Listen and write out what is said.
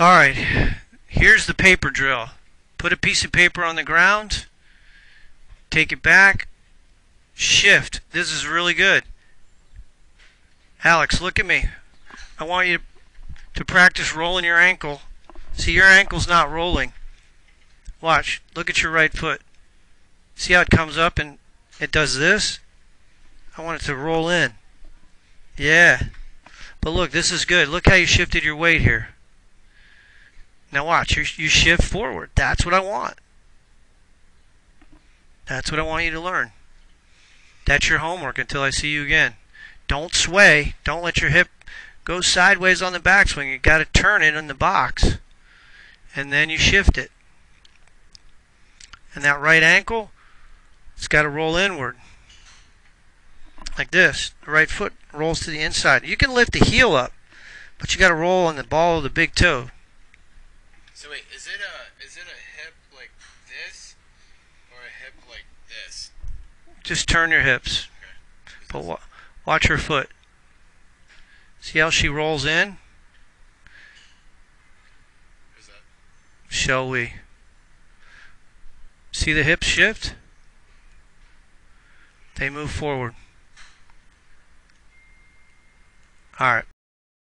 Alright, here's the paper drill. Put a piece of paper on the ground, take it back, shift. This is really good. Alex, look at me. I want you to practice rolling your ankle. See, your ankle's not rolling. Watch, look at your right foot. See how it comes up and it does this? I want it to roll in. Yeah. But look, this is good. Look how you shifted your weight here. Now watch, you, you shift forward. That's what I want. That's what I want you to learn. That's your homework until I see you again. Don't sway. Don't let your hip go sideways on the backswing. You got to turn it in the box. And then you shift it. And that right ankle, it's got to roll inward. Like this. The right foot rolls to the inside. You can lift the heel up, but you got to roll on the ball of the big toe. So wait, is it a is it a hip like this or a hip like this? Just turn your hips. Okay. But wa- watch her foot. See how she rolls in? Is that? Shall we? See the hips shift? They move forward. Alright.